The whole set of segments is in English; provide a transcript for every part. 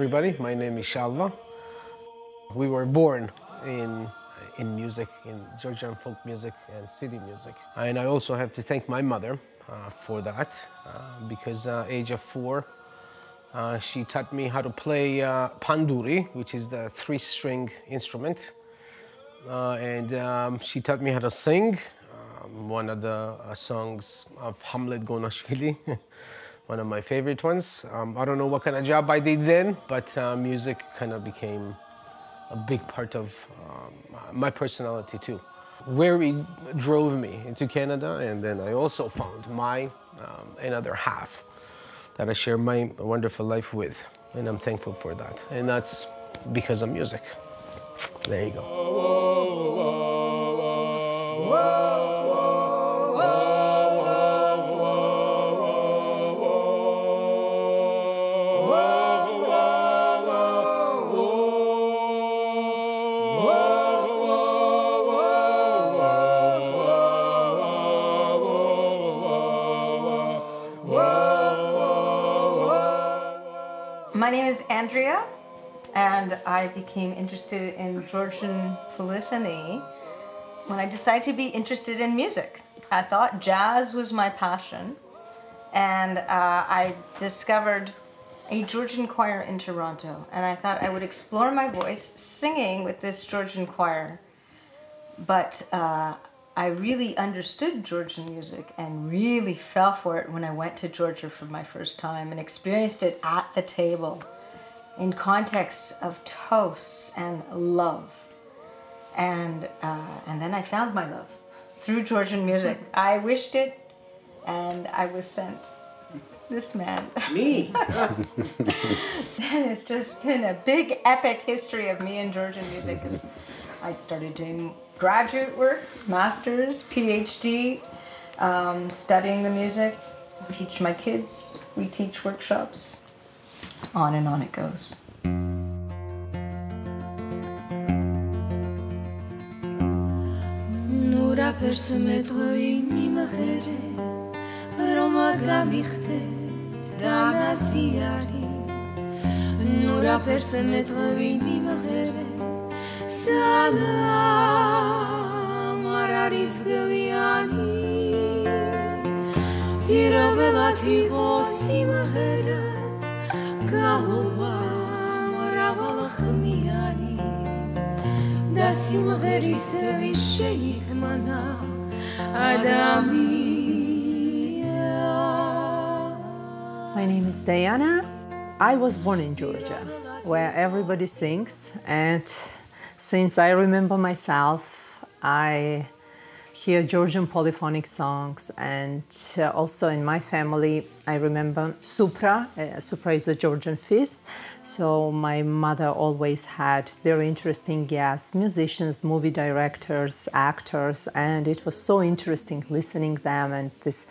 Everybody, my name is Shalva. We were born in in music, in Georgian folk music and city music. And I also have to thank my mother uh, for that, uh, because uh, age of four, uh, she taught me how to play uh, panduri, which is the three-string instrument. Uh, and um, she taught me how to sing um, one of the songs of Hamlet Gonashvili, one of my favorite ones. Um, I don't know what kind of job I did then, but uh, music kind of became a big part of um, my personality too. Where it drove me into Canada, and then I also found my um, another half that I share my wonderful life with, and I'm thankful for that. And that's because of music. There you go. I became interested in Georgian polyphony when I decided to be interested in music. I thought jazz was my passion, and uh, I discovered a Georgian choir in Toronto, and I thought I would explore my voice singing with this Georgian choir. But uh, I really understood Georgian music and really fell for it when I went to Georgia for my first time and experienced it at the table in context of toasts and love. And, uh, and then I found my love through Georgian music. I wished it and I was sent. This man. Me? And it's just been a big epic history of me and Georgian music. 'cause I started doing graduate work, master's, PhD, um, studying the music, teach my kids, we teach workshops. on and on it goes. ნუ რაფერს მეტყვი მიმღერე რომ გამიხდეთ დანასიარი ნუ რაფერს მეტყვი მიმღერე სანამ არ არის გვიანი პირველად იყო სიმღერა My name is Diana. I was born in Georgia, where everybody sings, and since I remember myself, I hear Georgian polyphonic songs, and uh, also in my family, I remember Supra. Uh, Supra is a Georgian feast, so my mother always had very interesting guests, musicians, movie directors, actors, and it was so interesting listening them and this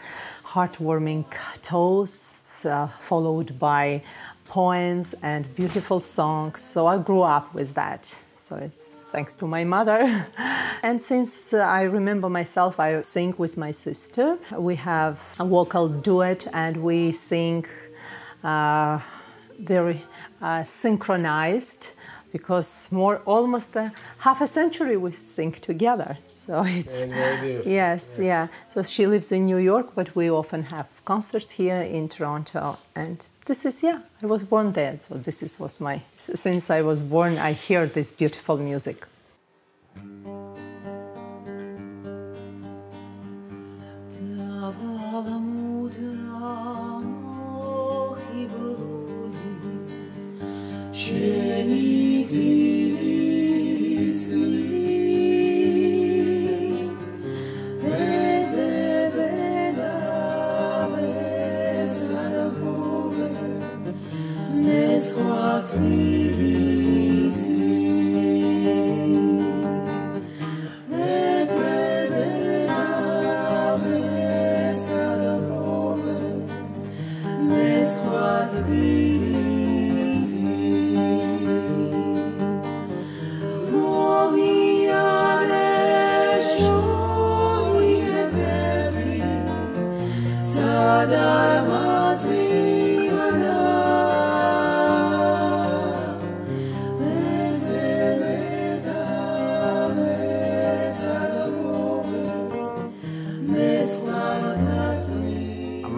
heartwarming toasts uh, followed by poems and beautiful songs. So I grew up with that. So it's thanks to my mother. and since uh, I remember myself, I sing with my sister. We have a vocal duet and we sing uh, very uh, synchronized because more almost a half a century we sing together. So it's very yes, yeah. So she lives in New York, but we often have concerts here in Toronto. And this is yeah, I was born there, so this is was my since I was born, I hear this beautiful music.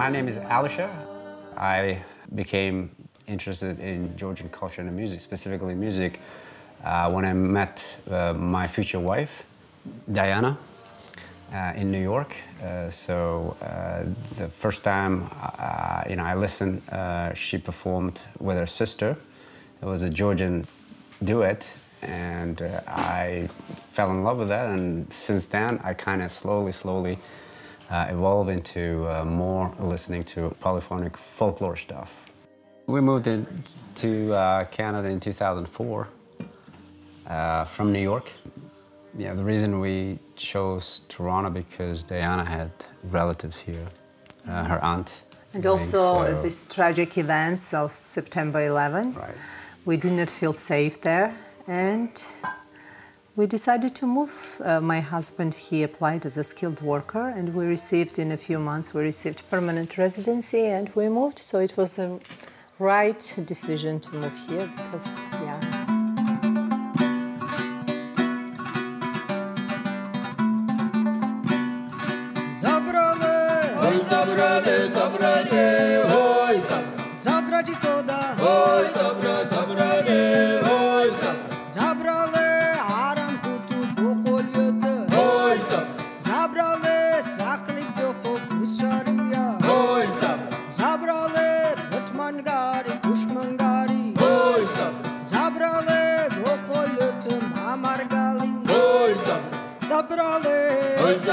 My name is Alisher. I became interested in Georgian culture and music, specifically music, uh, when I met uh, my future wife, Diana, uh, in New York. Uh, so uh, the first time, uh, you know, I listened, she performed with her sister. It was a Georgian duet, and I fell in love with that. And since then, I kind of slowly, slowly uh, evolve into uh, more listening to polyphonic folklore stuff. We moved into uh, Canada in 2004 uh, from New York. Yeah, the reason we chose Toronto because Diana had relatives here, uh, her aunt. And also so. these tragic events of September 11. Right. We did not feel safe there, and we decided to move. Uh, my husband, he applied as a skilled worker, and we received in a few months, we received permanent residency, and we moved. So it was the right decision to move here because, yeah.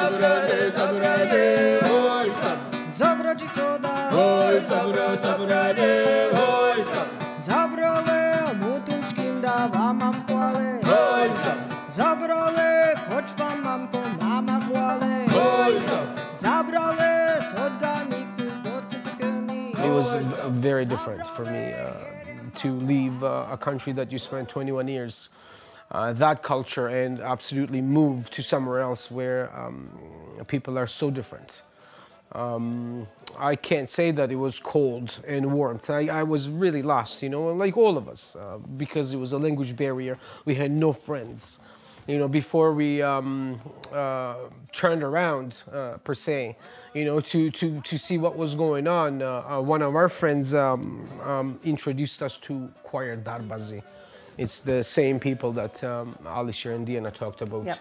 Zabrane, zabrane, oj sam. Zabrać soda, oj zabra, zabrane, oj sam. Zabrale, mutuşkim da vamam kwale, oj sam. Zabrale, koç vamam po mama kwale, oj sam. Zabrale, sodgami It was very different for me uh, to leave uh, a country that you spent 21 years uh, that culture and absolutely move to somewhere else where um, people are so different. Um, I can't say that it was cold and warmth. I, I was really lost, you know, like all of us, uh, because it was a language barrier. We had no friends. You know, before we um, uh, turned around, uh, per se, you know, to, to, to see what was going on, uh, one of our friends um, um, introduced us to choir Darbazi. It's the same people that um, Alisher and Diana talked about. Yep.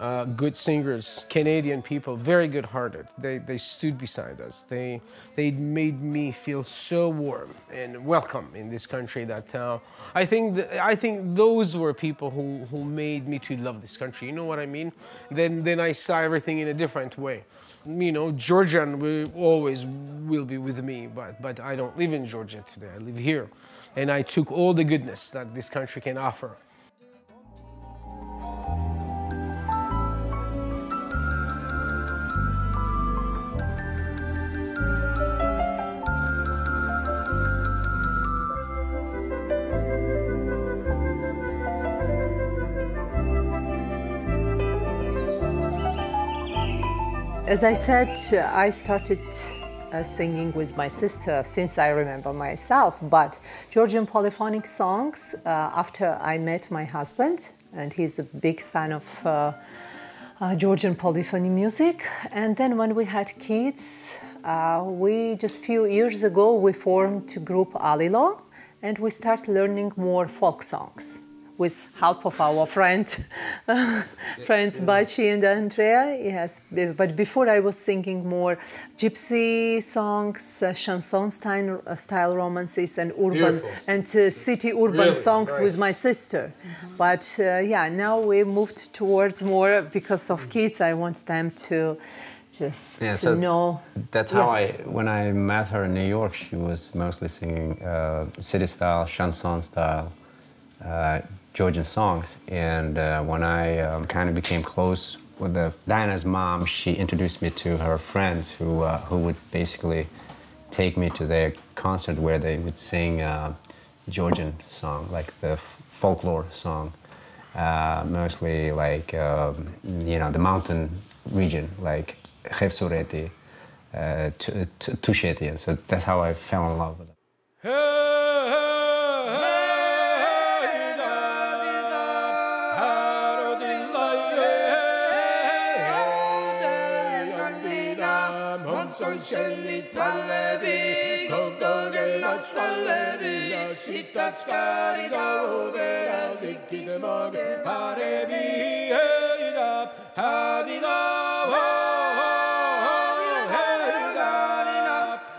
Uh, good singers, Canadian people, very good-hearted. They, they stood beside us. They, they made me feel so warm and welcome in this country that uh, I, think th I think those were people who, who made me to love this country. You know what I mean? Then, then I saw everything in a different way. You know, Georgian will always will be with me, but, but I don't live in Georgia today. I live here and I took all the goodness that this country can offer. As I said, I started uh, singing with my sister since I remember myself. But Georgian polyphonic songs, uh, after I met my husband, and he's a big fan of uh, uh Georgian polyphony music. And then when we had kids, uh, we just few years ago we formed group Alilo, and we start learning more folk songs with help of our friend, friends Bachi and Andrea. Yes, but before I was singing more gypsy songs, uh, chanson style, uh, style romances, and urban Beautiful. and uh, city urban really? songs nice. with my sister. Mm -hmm. But uh, yeah, now we moved towards more because of kids. I want them to just yeah, to so know. That's how yes. I, when I met her in New York, she was mostly singing uh, city style, chanson style, uh, Georgian songs. And uh, when I um, kind of became close with the, Diana's mom, she introduced me to her friends who, uh, who would basically take me to their concert where they would sing uh, Georgian song, like the folklore song, uh, mostly like, um, you know, the mountain region, like Khevsureti, uh, Tusheti. So that's how I fell in love with it. scelli tallevi Conto della sallevi Città scarita opera Sicchi de moghe pare via Havina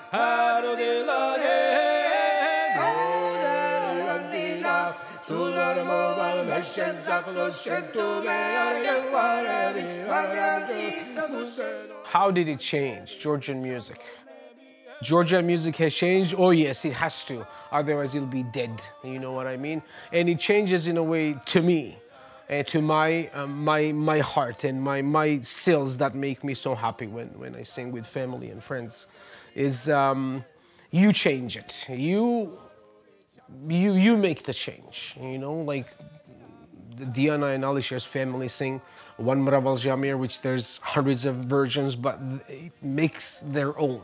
Haro de la Sull'armo val mescen zaklo scentu me argen varevi How did it change Georgian music? Georgian music has changed. Oh yes, it has to. Otherwise, it'll be dead. You know what I mean? And it changes in a way to me, and to my um, my my heart and my my cells that make me so happy when when I sing with family and friends. Is um, you change it. You you you make the change. You know, like Diana and Alisher's family sing one Mraval Jamir, which there's hundreds of versions, but it makes their own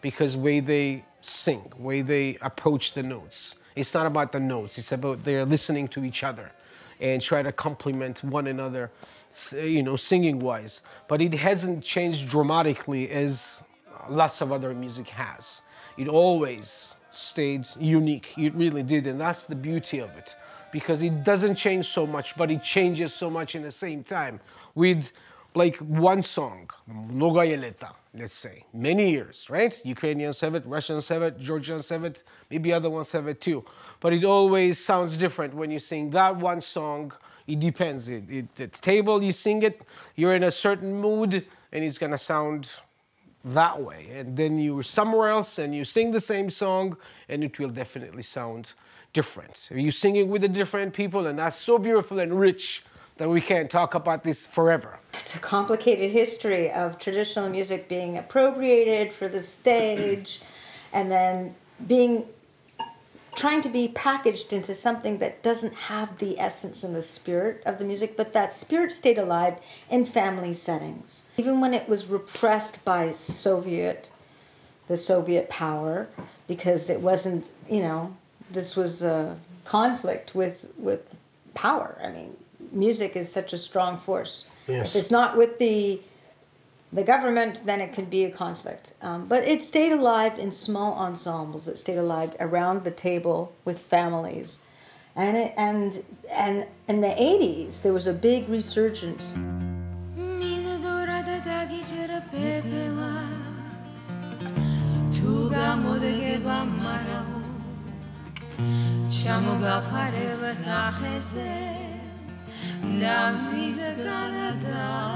because way they sing, way they approach the notes. It's not about the notes. It's about they're listening to each other and try to complement one another, you know, singing wise. But it hasn't changed dramatically as lots of other music has. It always stayed unique. It really did, and that's the beauty of it because it doesn't change so much, but it changes so much in the same time with like one song, Logayeleta, let's say, many years, right? Ukrainians have it, Russians have it, Georgians have it, maybe other ones have it too. But it always sounds different when you sing that one song. It depends. It, it, it's table, you sing it, you're in a certain mood, and it's gonna sound that way. And then you're somewhere else and you sing the same song, and it will definitely sound different. You sing it with the different people, and that's so beautiful and rich that we can't talk about this forever. It's a complicated history of traditional music being appropriated for the stage and then being trying to be packaged into something that doesn't have the essence and the spirit of the music, but that spirit stayed alive in family settings. Even when it was repressed by Soviet, the Soviet power, because it wasn't, you know, this was a conflict with with power. I mean, music is such a strong force. Yes. If it's not with the the government, then it could be a conflict. Um, but it stayed alive in small ensembles. It stayed alive around the table with families, and it, and and in the '80s there was a big resurgence. შეჭერებელას თუ გამოდგება მარაო ჩამოგაფარება სახეზე გლამზის განადაგიფარაო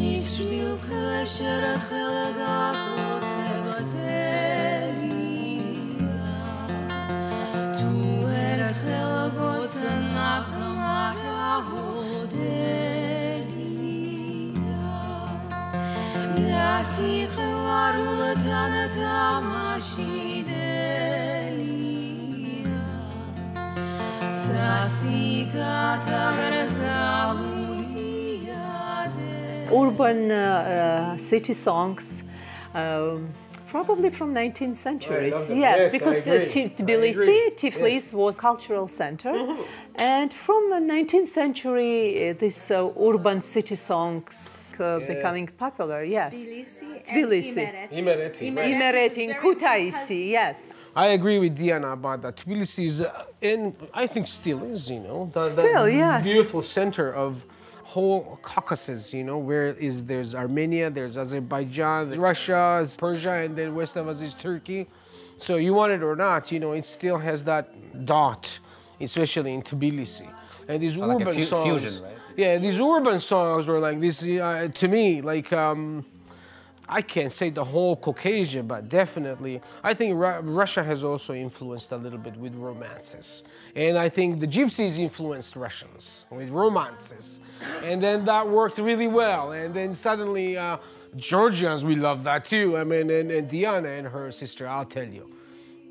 ნიშრდილ ქეშერად ხელა გაგოცე urban uh, uh, city songs. Um, Probably from 19th centuries, love yes, Yes, because agree. T- I Tbilisi. Tiflis Yes. was cultural center, and from the 19th century, uh, these uh, urban city songs uh, becoming popular. Yes, Tbilisi. Imereti, right. Imereti, in Kutaisi, yes. I agree with Diana about that. Tbilisi is, uh, in, I think still is, you know, the, the Still, yes. beautiful center of whole Caucasus, you know, where is there's Armenia, there's Azerbaijan, there's Russia, Persia, and then west of us is Turkey. So you want it or not, you know, it still has that dot, especially in Tbilisi. And these like a urban songs, fusion, right? yeah, these urban songs were like this. Uh, to me, like um, I can't say the whole Caucasia, but definitely, I think Ru- Russia has also influenced a little bit with romances. And I think the Gypsies influenced Russians with romances. And then that worked really well. And then suddenly, uh, Georgians, we love that too. I mean, and, and Diana and her sister, I'll tell you,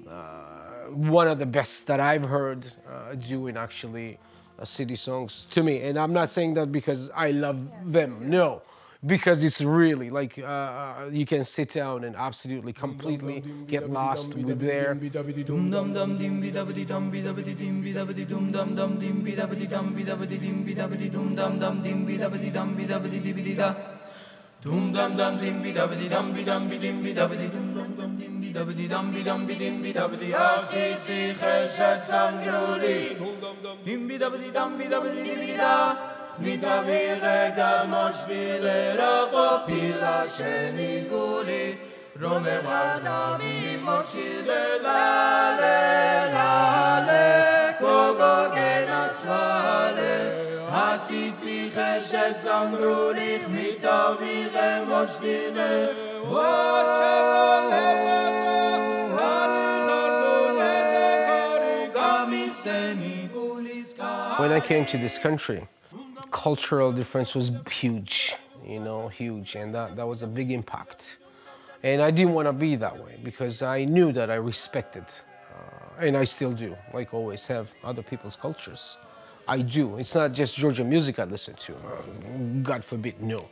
uh, one of the best that I've heard uh, doing actually uh, city songs to me. And I'm not saying that because I love them, no. Because it's really like uh, uh, you can sit down and absolutely completely get lost with there. Dum dum dum dim bi dabidi dum bi dabidi dim bi dabidi dum dum dum dim bi dabidi dum bi dabidi dim bi dabidi dum dum dum dim bi dabidi dum bi dabidi dibidi da. Dum dum dum dim bi dabidi dum bi dum bi dim bi dabidi dum dum dum dim bi dabidi dum bi dum bi dim bi dabidi asit si kheshes angruli. Dim bi dabidi dum bi dabidi dibidi da. מתאוויר גמוש ולרחוק פילה שניגולי רומם אדמי מושיל ללה ללה קוגו גנצואלה עשיתי חשס אמרו לך מתאוויר גמוש When I came to this country, cultural difference was huge, you know, huge, and that, that was a big impact. And I didn't want to be that way because I knew that I respected, uh, and I still do, like always have other people's cultures. I do. It's not just Georgian music I listen to. Uh, God forbid, no.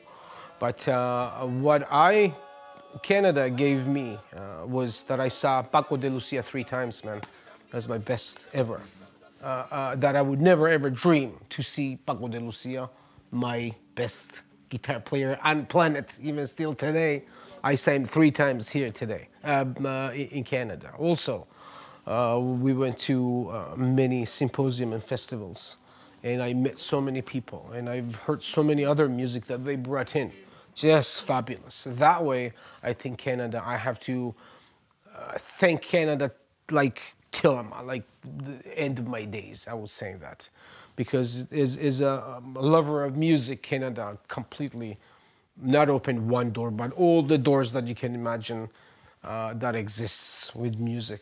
But uh, what I, Canada gave me uh, was that I saw Paco de Lucia three times, man. That's my best ever uh, uh, that I would never ever dream to see Paco de Lucia, my best guitar player on planet, even still today. I him three times here today um, uh, in Canada. Also, uh, we went to uh, many symposium and festivals, and I met so many people, and I've heard so many other music that they brought in. Just fabulous. That way, I think Canada. I have to thank Canada like till I'm like the end of my days. I was saying that because as, a, a lover of music, Canada completely not open one door, but all the doors that you can imagine uh, that exists with music.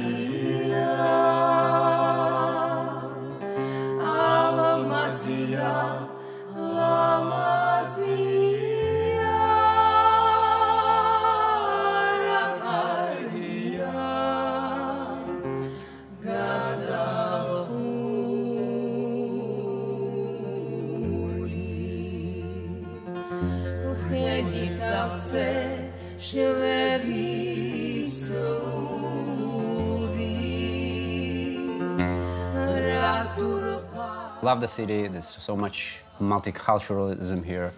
Love the city. There's so much multiculturalism here,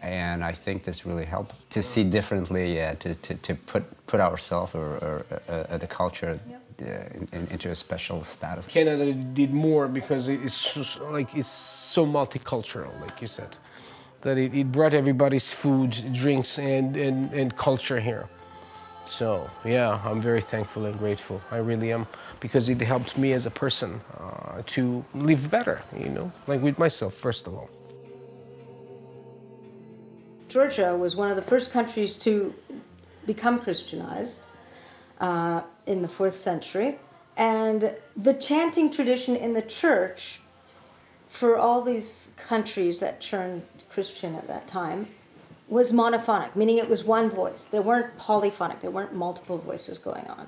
and I think this really helped to see differently, yeah, to, to, to put put ourselves or, or uh, uh, the culture uh, in, in- into a special status. Canada did more because it's so, like it's so multicultural, like you said, that it, it brought everybody's food, drinks, and, and, and culture here. So yeah, I'm very thankful and grateful. I really am because it helped me as a person uh, to live better. You know, like with myself first of all. Georgia was one of the first countries to become Christianized uh, in the fourth century. And the chanting tradition in the church for all these countries that turned Christian at that time was monophonic, meaning it was one voice. There weren't polyphonic, there weren't multiple voices going on.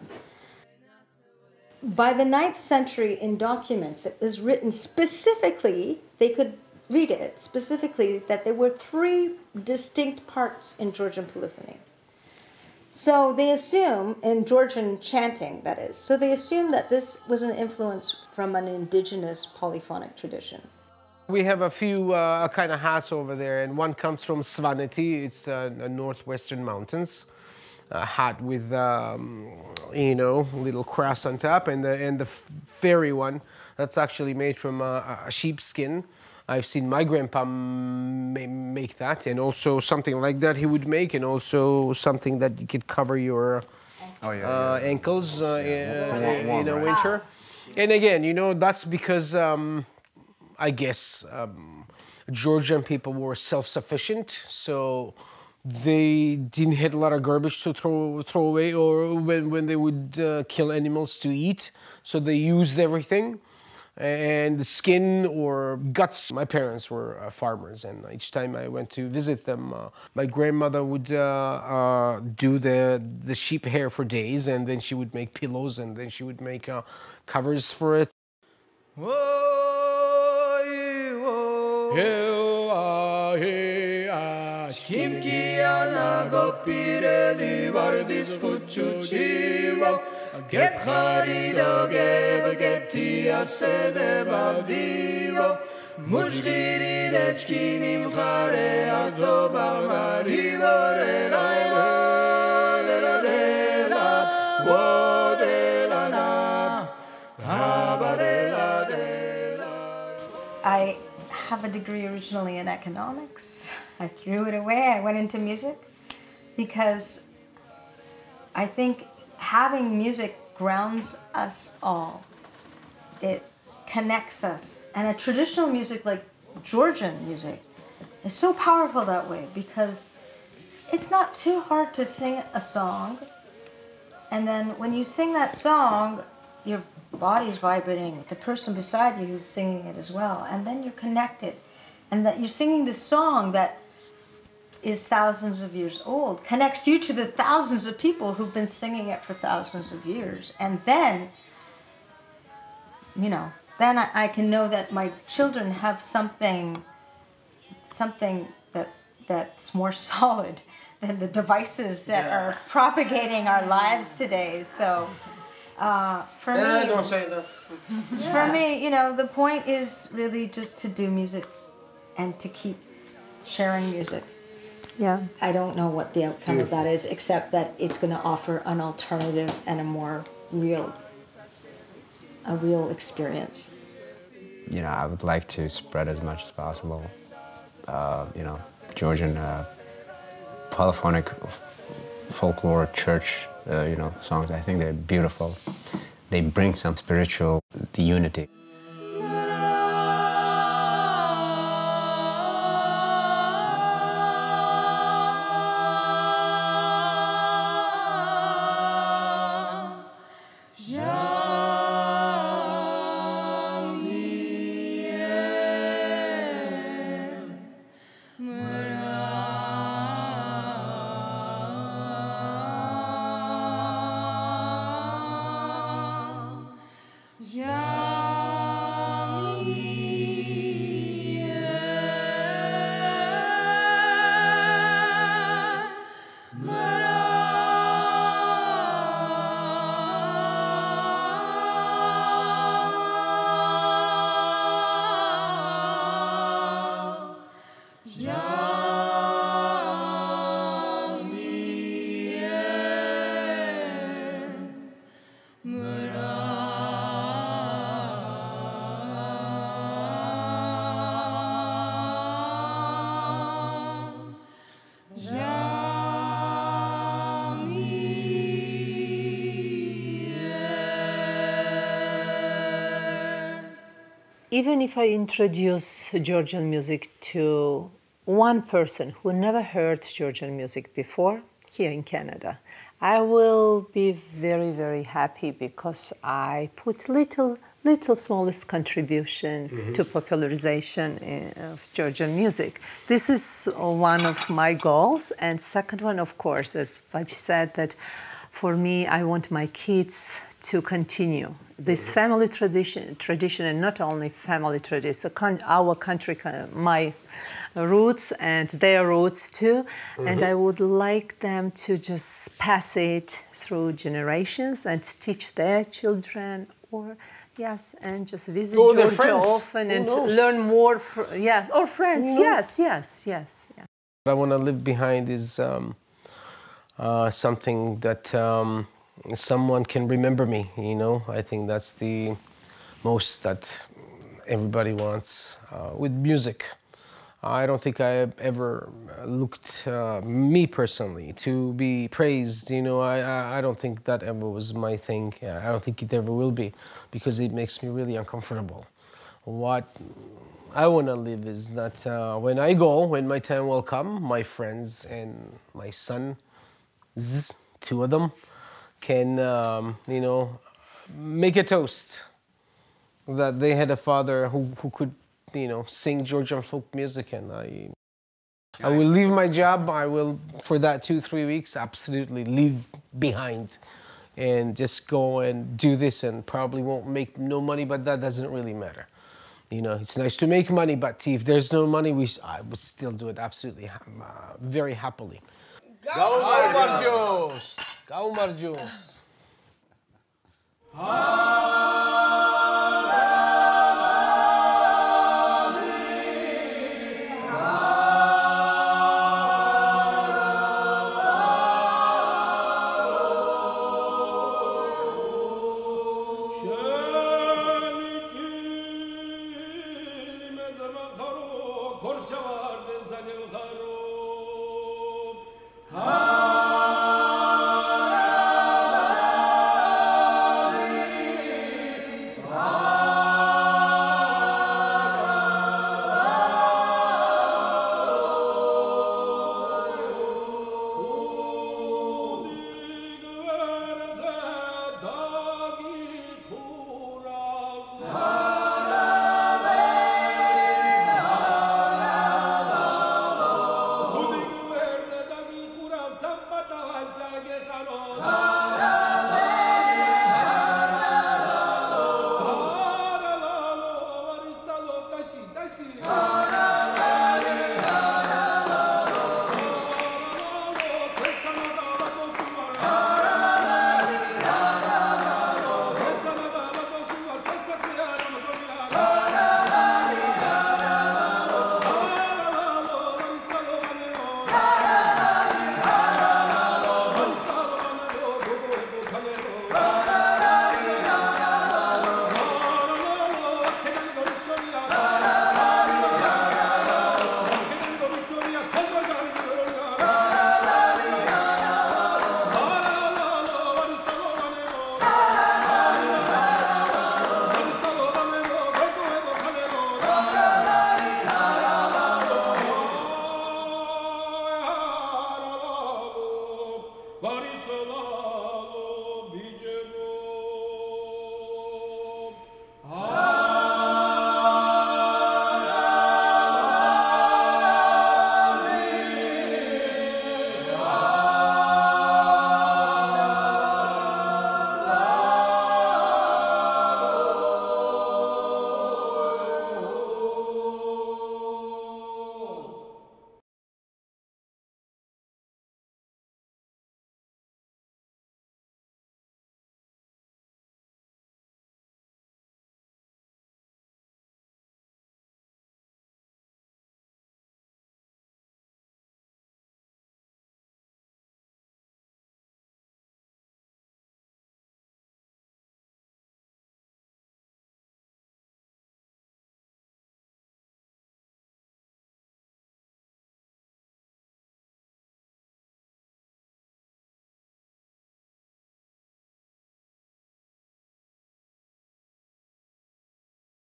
By the ninth century, in documents, it was written specifically, they could read it specifically, that there were three distinct parts in Georgian polyphony. So they assume, in Georgian chanting, that is, so they assume that this was an influence from an indigenous polyphonic tradition. We have a few uh, kind of hats over there, and one comes from Svaneti. It's uh, northwestern mountains. A hat with, um, you know, little cross on top, and the and the fairy one that's actually made from uh, a sheepskin. I've seen my grandpa make that, and also something like that he would make, and also something that you could cover your Oh yeah. uh, ankles uh, in, Warm- warm, in a winter. And again, you know, that's because um, I guess um, Georgian people were self-sufficient, so they didn't have a lot of garbage to throw throw away, or when when they would uh, kill animals to eat, so they used everything and the skin or guts. My parents were uh, farmers, and each time I went to visit them, uh, my grandmother would uh, uh do the the sheep hair for days, and then she would make pillows, and then she would make uh, covers for it. Eu aiași Kimkiana gopireli var discuciucivo Get harido gebe getia se de babdivo Mujgiri dechkinim khare agdo barmarivo re la la la la wo de la na ha ba de la de I have a degree originally in economics. I threw it away. I went into music because I think having music grounds us all. It connects us. And a traditional music like Georgian music is so powerful that way because it's not too hard to sing a song. And then when you sing that song, your body's vibrating, the person beside you who's singing it as well. And then you're connected. And that you're singing this song that is thousands of years old, connects you to the thousands of people who've been singing it for thousands of years. And then, you know, then I, I can know that my children have something, something that that's more solid than the devices that Yeah. are propagating our lives today. So, uh, for me, don't say that. for me, you know, the point is really just to do music and to keep sharing music. Yeah. I don't know what the outcome of that is, except that it's going to offer an alternative and a more real, a real experience. You know, I would like to spread as much as possible. Uh, you know, Georgian uh, polyphonic f- folklore church. Uh, you know, songs. I think they're beautiful. They bring some spiritual the unity. Even if I introduce Georgian music to one person who never heard Georgian music before here in Canada, I will be very, very happy because I put little, little smallest contribution to popularization uh, of Georgian music. This is one of my goals, and second one, of course, as Vaji said, that for me, I want my kids to continue this mm-hmm. family tradition, tradition, and not only family tradition, our country, uh, my roots and their roots too. And mm-hmm. I would like them to just pass it through generations and teach their children or yes, and just visit Or Georgia friends. often Who and knows? learn more. Fr- yes, or friends. Yes, yes, yes. yes. What I want to leave behind is um, uh, something that um, someone can remember me. You know, I think that's the most that everybody wants uh, with music. I don't think I ever looked, uh, me personally, to be praised. You know, I, I, I don't think that ever was my thing. I don't think it ever will be because it makes me really uncomfortable. What I want to live is that uh, when I go, when my time will come, my friends and my son, two of them, can um, you know make a toast that they had a father who, who could you know sing Georgian folk music, and I I will leave my job. I will for that two three weeks absolutely leave behind. And just go and do this, and probably won't make no money, but that doesn't really matter. You know, it's nice to make money, but if there's no money, we, I would still do it absolutely, uh, very happily. გაუმარჯოს! გაუმარჯოს! აა